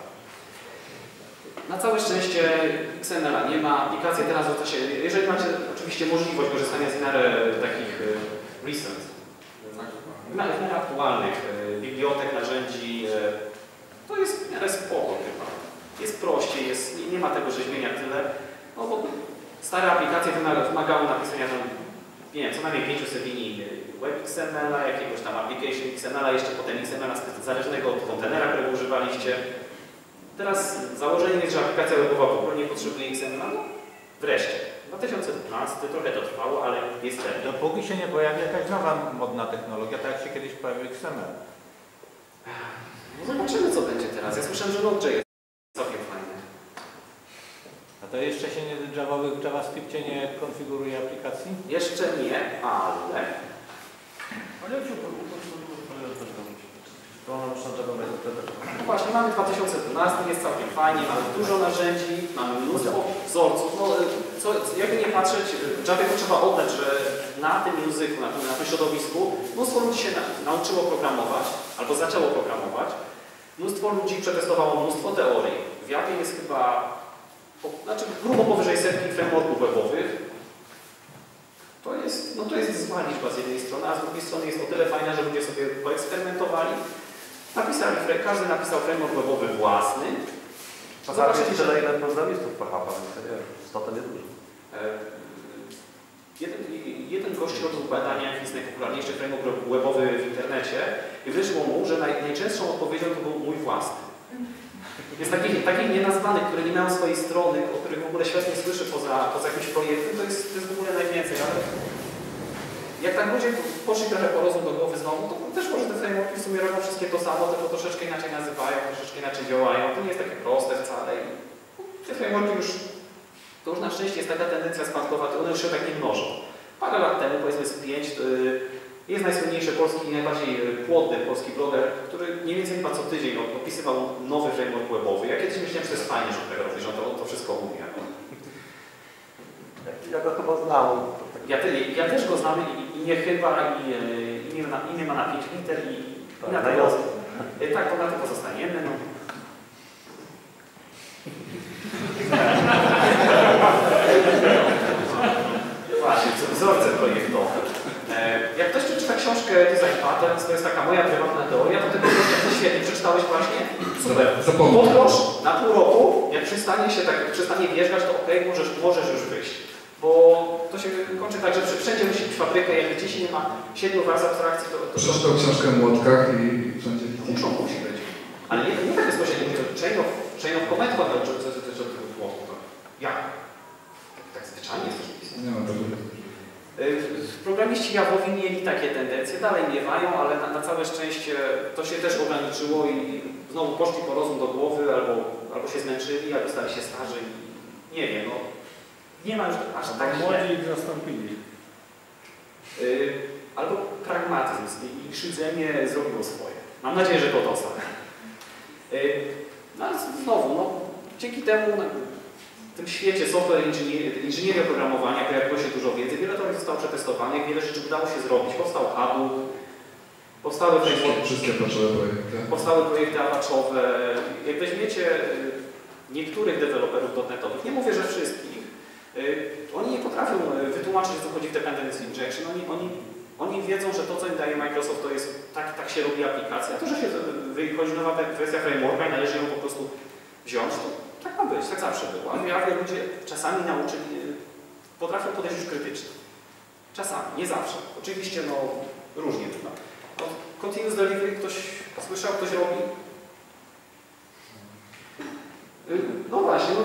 Na całe szczęście XML-a nie ma. Aplikacja teraz rzuca się, jeżeli macie oczywiście możliwość korzystania z miarę takich e, recent, w miarę aktualnych e, bibliotek, narzędzi, e, to jest w miarę spoko chyba. Jest prościej, jest, nie, ma tego rzeźbienia tyle, no bo stare aplikacje wymaga- wymagały napisania tam, nie wiem, co najmniej 500 linii web XML-a, jakiegoś tam application XML-a, jeszcze potem spe- zależnego od kontenera, którego używaliście. Teraz założenie jest, że aplikacja webowa w ogóle nie potrzebuje XML-a, no wreszcie. 2012 trochę to trwało, ale jest lepiej. Dopóki się nie pojawi jakaś nowa modna technologia, tak jak się kiedyś pojawił XML. No zobaczymy, co będzie teraz. Ja słyszałem, że Node.js jest całkiem fajny. A to jeszcze się nie Javowy w JavaScriptie nie konfiguruje aplikacji? Jeszcze nie, ale Ale jak się? Wtedy. no właśnie mamy 2012, jest całkiem fajnie, mamy dużo narzędzi, mamy mnóstwo wzorców. No, co, jakby nie patrzeć, w Javie trzeba oddać, że na tym języku, na tym, na tym środowisku mnóstwo ludzi się na, nauczyło programować albo zaczęło programować. Mnóstwo ludzi przetestowało mnóstwo teorii. W Javie jest chyba, znaczy grubo powyżej setki frameworków webowych. To jest, no to jest zła liczba z jednej strony, a z drugiej strony jest o tyle fajna, że ludzie sobie poeksperymentowali. Napisali, każdy napisał framework webowy własny. Czasami Zobaczycie, tyle, ile programistów PHP, nie wiem, 100 to niedużo. E, Jeden, jeden gość robił badania, jaki jest najpopularniejszy framework webowy w internecie i wyszło mu, że naj, najczęstszą odpowiedzią to był mój własny. Jest takich, takich nienazwanych, które nie mają swojej strony, o których w ogóle świat nie słyszy poza, poza jakimś projektem, to jest, to jest w ogóle najwięcej. Ale jak tak ludzie poszli trochę po rozum do głowy znowu, to też może te frameworki w sumie robią wszystkie to samo, tylko troszeczkę inaczej nazywają, troszeczkę inaczej działają. To nie jest takie proste wcale. I te frameworki już to już na szczęście jest taka tendencja spadkowa, to one już się tak nie mnożą. Parę lat temu, powiedzmy z pięć, y, jest najsłynniejszy polski, najbardziej y, płodny polski bloger, który mniej więcej chyba co tydzień opisywał nowy framework webowy. Ja kiedyś myślałem, że to jest fajnie, że on tego robi, że on to, wszystko. Ja, ja go chyba znam. Tak- Ja, te, ja też go znam i, i nie chyba, i y, imię, na, imię ma na 5 liter i, i na Tak, jasne. y, tak, to na to pozostaniemy. No. Właśnie, co wzorce projektowe. E, Jak ktoś przeczyta książkę Design Patterns, to jest taka moja prywatna teoria, to tego gościa to świetnie przeczytałeś właśnie. Super. Podróż na pół roku, jak przestanie się tak, przestanie wjeżdżać, to okej, możesz, możesz już wyjść. Bo to się kończy tak, że wszędzie musi być fabryka, jak gdzieś nie ma siedmiu warstw abstrakcji, to, to, Przeczytał książkę młotkach i wszędzie widzi. muszą, musi być. Ale nie, nie tak bezpośrednio, to chain of, chain of command czy co to tego tłoku. Jak? Tak, tak zwyczajnie jest. Nie ma. Y, Programiści Jawowi mieli takie tendencje, dalej miewają, ale na, na całe szczęście to się też ograniczyło i znowu poszli po rozum do głowy, albo, albo się zmęczyli, albo stali się starzy i nie wiem, no nie ma już aż tak źle. Młodzi ich zastąpili. Y, Albo pragmatyzm i- i szydzenie zrobiło swoje. Mam nadzieję, że to dostał. Y, No ale znowu, no, dzięki temu no, w tym świecie software inżynier- inżynierii oprogramowania pojawiło się dużo wiedzy, wiele teorii zostało przetestowanych, wiele rzeczy udało się zrobić. Powstał Hadoop, powstały Wszystkie, frameworki, wszystkie projekty. powstały projekty Apache'owe. Jak weźmiecie y, niektórych deweloperów dotnetowych, nie mówię, że wszystkich, oni nie potrafią y, wytłumaczyć, co chodzi w dependency injection. Oni, oni, oni wiedzą, że to, co im daje Microsoft, to jest tak, tak się robi aplikacja. To, że się y, wychodzi nowa wersja frameworka i należy ją po prostu wziąć, to tak ma być, tak zawsze było. A Javie ludzie czasami nauczyli, potrafią podejść już krytycznie. Czasami, nie zawsze. Oczywiście, no, różnie bywa. No, continuous delivery ktoś słyszał, ktoś robi? No właśnie, no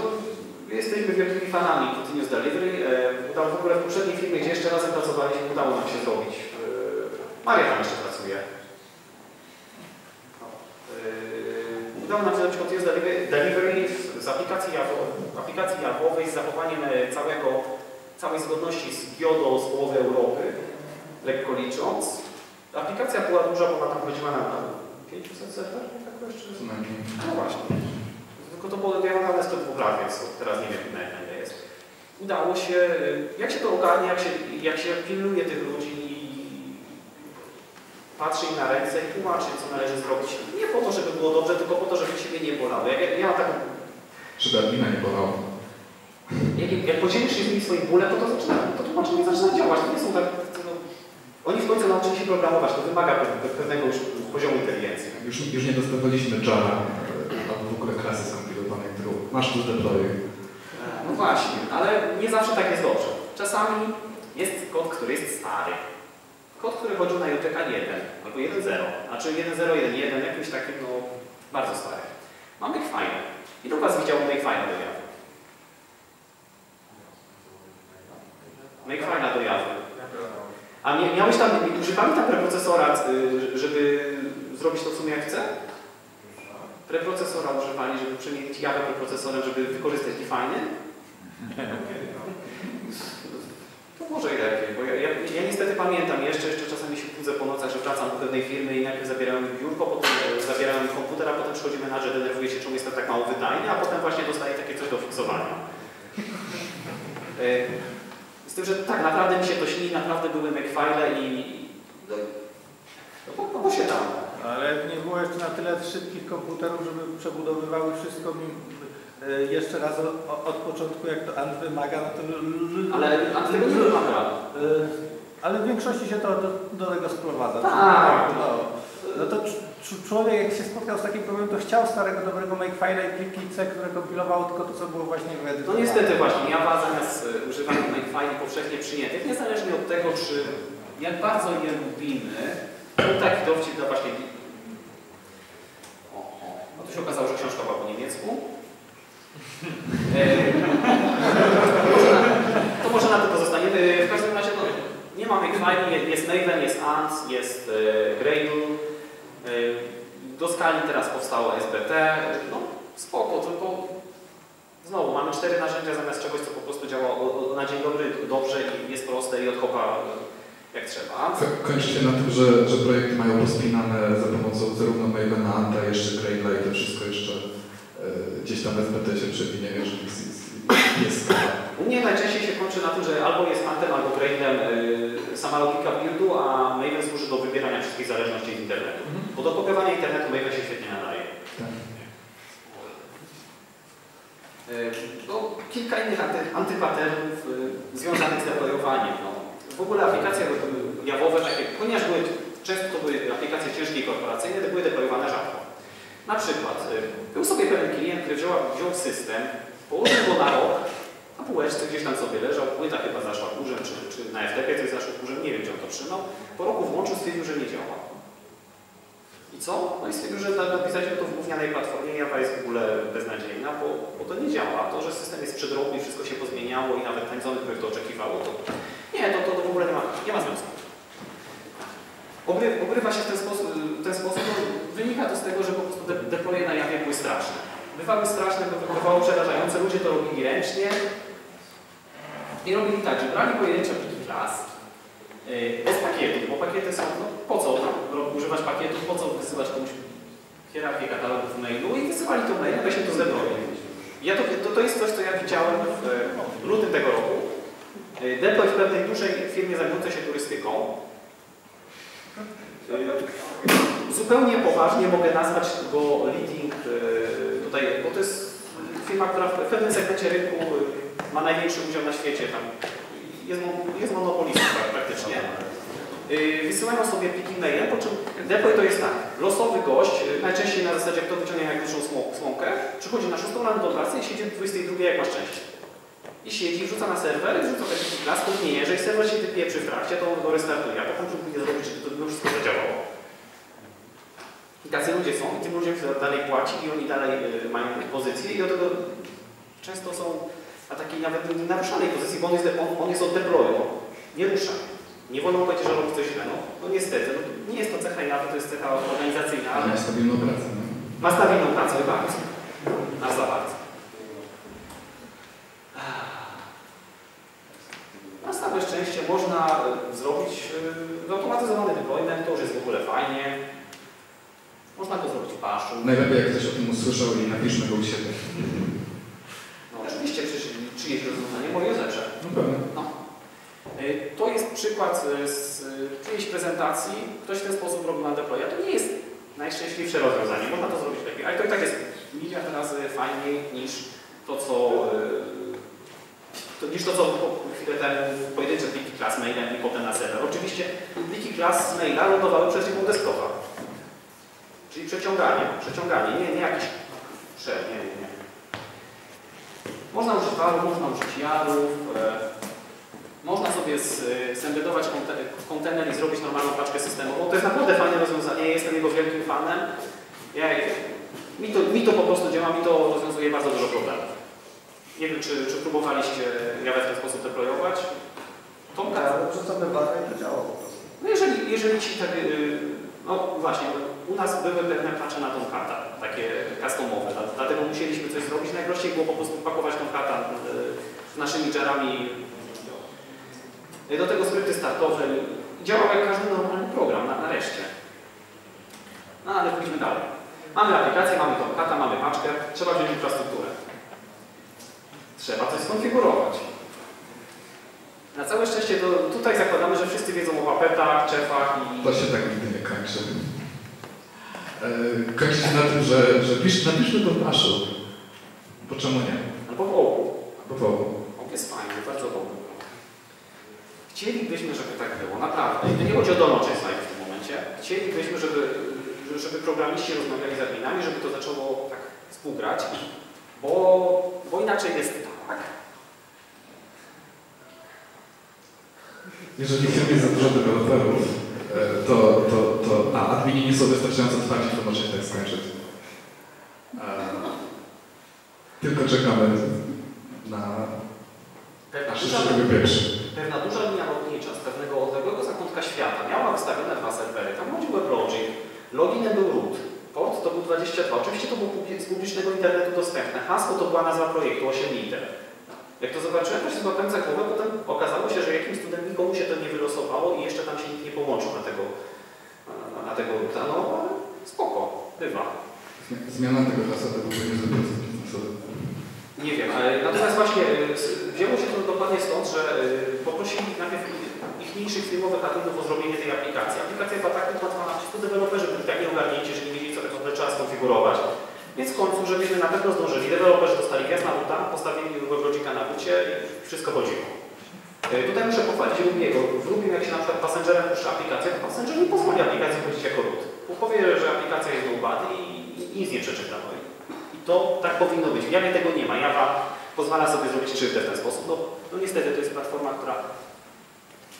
jesteśmy wielkimi fanami continuous delivery. E, udało w ogóle w poprzedniej firmie, gdzie jeszcze razem pracowaliśmy, udało nam się zrobić. E, Maria tam jeszcze pracuje. No, e, Udało nam się zrobić continuous delivery, z- aplikacji, aplikacji Javowej z zachowaniem e, całego, całej zgodności z GIODO z połowy Europy, lekko licząc. Aplikacja była duża, bo ona tam chodziła na 500 serwerów, tak jeszcze? No właśnie. Tylko to było diagonalne z dwóch lat, więc teraz nie wiem na ile jest. Udało się, jak się to ogarnia, jak się, jak się pilnuje tych ludzi i patrzy im na ręce i tłumaczy, co należy zrobić. Nie po to, żeby było dobrze, tylko po to, żeby siebie nie bolało. Jak, jak, ja mam taką, Czy Berlina nie bolało? jak, jak podzielisz się z nimi swoim bólem, to to zaczyna, to tłumaczenie zaczyna działać. To nie są tak, no, oni w końcu nauczyli się programować, to wymaga pe- pe- pewnego już poziomu inteligencji. Już, już nie dostawaliśmy Jara, albo masz tu deploy. No właśnie, ale nie zawsze tak jest dobrze. Czasami jest kod, który jest stary. Kod, który chodził na JTK 1 albo 1.0, znaczy 1.0.1.1, jakimś takim, no, bardzo stary. Mam Makefile. Ilu Was widziało Makefile'a do jawy? Makefile'a do jawy. A mia- miałeś tam, używali tam preprocesora, y, żeby zrobić to w sumie jak chce? Preprocesora używali, żeby przemienić jawę preprocesorem, żeby wykorzystać define? To może i lepiej, bo ja, ja, ja niestety pamiętam jeszcze, jeszcze czasami się budzę po nocach, że wracam do pewnej firmy i najpierw zabierają mi biurko, potem e, zabierają mi komputer, a potem przychodzi menadżer, denerwuje się, czemu jestem tak mało wydajny, a potem właśnie dostaję takie coś do fiksowania. E, Z tym, że tak, naprawdę mi się to śni, naprawdę były Makefile i... No, no, bo, bo, bo się tam. Ale nie było jeszcze na tyle szybkich komputerów, żeby przebudowywały wszystko mi- e, jeszcze raz od początku, jak to Ant wymaga, no to... Ale a tego nie wymaga. E, Ale w większości się to do, do tego sprowadza. Tak. No, no to cz- cz- człowiek jak się spotkał z takim problemem, to chciał starego, dobrego Makefile'a i pliki C, które kompilowało tylko to, co było właśnie w edycji. No niestety właśnie, Java zamiast e, używania Makefile powszechnie przyjętych, niezależnie od tego, czy jak bardzo je lubimy, taki dowcip dla właśnie... O. No to się okazało, że książka była po niemiecku. E, na, to może na to pozostaniemy. W każdym razie no, nie ma Makefile, jest- Maven, jest Ant, jest e, Gradle. Do skali teraz powstało SBT. No spoko, tylko Znowu, mamy cztery narzędzia zamiast czegoś, co po prostu działa na dzień dobry, dobrze i jest proste i odchopa jak trzeba. Ko- Kończycie na tym, że, że projekty mają rozpinane za pomocą zarówno Mavena, Anta, jeszcze Grail'a i to wszystko jeszcze e, gdzieś tam SBT się przewinie, wiesz, jest, jest, mnie najczęściej się kończy na tym, że albo jest Antem, albo Grailem y, sama logika buildu, a Maven służy do wybierania wszystkich zależności z internetu. Bo do kopiowania internetu Maven się świetnie nadaje. Tak. Y, No, kilka innych anty, antypaternów y, związanych z deployowaniem. No. W ogóle aplikacje jawowe, takie, ponieważ były, często to były aplikacje ciężkie i korporacyjne, to były deployowane rzadko. Na przykład y, był sobie pewien klient, który wziął, wziął system, położył go na rok, na półeczce gdzieś tam sobie leżał, płyta chyba zaszła kurzem, czy, czy na FTP coś zaszło kurzem, nie wiem gdzie on to trzymał. Po roku włączył, stwierdził, że nie działa. I co? No i stwierdził, że dopisaliśmy to w gównianej platformie, Java jest w ogóle beznadziejna, bo, bo to nie działa. To, że system jest przedrobny, wszystko się pozmieniało i nawet ten który to oczekiwało, to nie, to, to, to w ogóle nie ma, nie ma związku. Obry, obrywa się w ten sposób, ten sposób no, wynika to z tego, że po prostu de, deploye na Jawie były straszne. Bywały straszne, by- bywało przerażające, ludzie to robili ręcznie i robili tak, że brali pojedyncze pliki klas, Yy, bez pakietów, bo pakiety są, no po co używać pakietów, po co wysyłać komuś hierarchię katalogów mailu i wysyłali to mailem, weźmy to z. Ja to, to, to jest coś, co ja widziałem w lutym tego roku. E, Deploy w pewnej dużej firmie zajmującej się turystyką. Zupełnie poważnie mogę nazwać go leading e, tutaj, bo to jest firma, która w pewnym segmencie rynku e, ma największy udział na świecie. Tam jest, jest monopolistą praktycznie. Wysyłają sobie pliki mailem, po czym deploy to jest tak, losowy gość, najczęściej na zasadzie kto wyciągnie najkrótszą smą- słomkę, przychodzi na 6 rano do pracy i siedzi do 22 jak ma szczęście. I siedzi, wrzuca na serwer, wrzuca pliki klas, nie, jeżeli serwer się wypieprzy w trakcie, to on go restartuje, a potem próbuje zrobić, żeby to mimo wszystko zadziałało. I tacy ludzie są i tym ludziom się dalej płaci i oni dalej yy, mają pozycję i do tego często są na takiej nawet naruszanej pozycji, bo on jest, on, on jest od deployu, nie rusza. Nie wolno powiedzieć, że robi coś źle. No, no niestety, no, nie jest to cecha Java, to jest cecha organizacyjna, ale ma stabilną pracę. Nie? ma stabilną pracę bardzo. Aż za bardzo. Na całe szczęście można y, zrobić y, zautomatyzowany deployment, to już jest w ogóle fajnie. Można go zrobić w Bashu. Najlepiej jak ktoś o tym usłyszał i napiszmy go u siebie. No oczywiście czyjeś rozwiązanie moje rzeczy. No pewnie. No. Y, To jest przykład z czyjejś prezentacji. Ktoś w ten sposób robił na deploya. To nie jest najszczęśliwsze rozwiązanie. Można to zrobić lepiej. Ale to i tak jest miliard razy fajniej niż to, co, y, to, niż to, co chwilę temu pojedyncze pliki klas mailem i potem na serwer. Oczywiście pliki klas maila lądowały przecież u desktopa. Czyli przeciąganie. Przeciąganie. Nie, nie jakiś share. Nie, nie, nie. Można użyć warów, można użyć jarów, e, można sobie zembedować konte- kontener i zrobić normalną paczkę systemową. To jest naprawdę fajne rozwiązanie, ja jestem jego wielkim fanem. Ja, mi, to, mi to po prostu działa, mi to rozwiązuje bardzo dużo problemów. Nie wiem, czy, czy próbowaliście Java w ten sposób deployować. Tomka, przedstawione i to działa po prostu. no jeżeli, jeżeli ci tak, no właśnie, u nas były pewne patche na Tomcata, takie customowe, dla- dlatego musieliśmy coś zrobić. Najprościej było po prostu pakować Tomcata yy, naszymi jarami do tego skrypty startowe działał jak każdy normalny program, na, nareszcie. No ale pójdźmy dalej. Mamy aplikację, mamy Tomcata, mamy paczkę, trzeba wziąć infrastrukturę. Trzeba coś skonfigurować. Na całe szczęście to tutaj zakładamy, że wszyscy wiedzą o łapetach, czefach i... To się tak nigdy nie kończy. E, kończy się na tym, że, że pisz, napiszmy to w naszu. Bo czemu nie? Albo w oku. Bo po Ok, jest fajny, bardzo dobry. Chcielibyśmy, żeby tak było, naprawdę. I to nie chodzi o dono slide w tym momencie. Chcielibyśmy, żeby, żeby programiści rozmawiali z adminami, żeby to zaczęło tak współgrać, bo, bo inaczej jest tak. Jeżeli w firmie za dużo deweloperów, to, to, to a admini nie są wystarczająco twarci, to może się tak skończyć. E, Tylko czekamy na aż się pierwszy. pewna duża linia lotnicza z pewnego odległego zakątka świata miała wystawione dwa serwery. Tam chodził WebLogic, loginem był root, port to był 22. Oczywiście to było z publicznego internetu dostępne. Hasło to była nazwa projektu, 8 liter. Jak to zobaczyłem, to się złapałem za głowę, potem okazało się, że jakimś cudem nikomu się to nie wylosowało i jeszcze tam się nikt nie połączył na tego, na, na tego roota. No, ale spoko, bywa. Zmiana tego to byłby niezły proces biznesowy. Nie wiem, natomiast właśnie y, wzięło się to dokładnie stąd, że y, poprosili najpierw ich mniejszych firmowych adminów o zrobienie tej aplikacji. Aplikacja była tak wytłumaczona, że deweloperzy byli tak nieogarnięci, że nie wiedzieli, co tak naprawdę trzeba skonfigurować. Więc w końcu, żebyśmy na pewno zdążyli, deweloperzy dostali gwiazd na buta, postawili WebLogica na bucie i wszystko chodziło. Y, Tutaj muszę pochwalić Rubiego. W Rubim, jak się na przykład passengerem puszcza aplikację, to passenger nie pozwoli aplikacji chodzić jako root. Powie, że aplikacja jest nobody i, i nic nie przeczyta. No i, I to tak powinno być. W Javie tego nie ma. Java pozwala sobie zrobić krzywdę w ten sposób. No, no niestety to jest platforma, która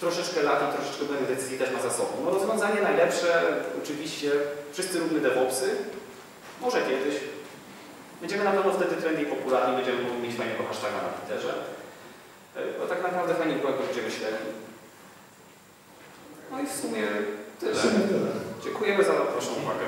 troszeczkę lat i troszeczkę błędnych decyzji też ma za sobą. No rozwiązanie najlepsze, oczywiście, wszyscy róbmy DevOpsy. Może kiedyś. Będziemy na pewno wtedy trendy i popularni, będziemy mogli mieć fajnego hashtaga na Twitterze. E, Bo tak naprawdę fajnie było, jak będziemy śledzi. No i w sumie tyle. Dziękujemy za proszę uwagę.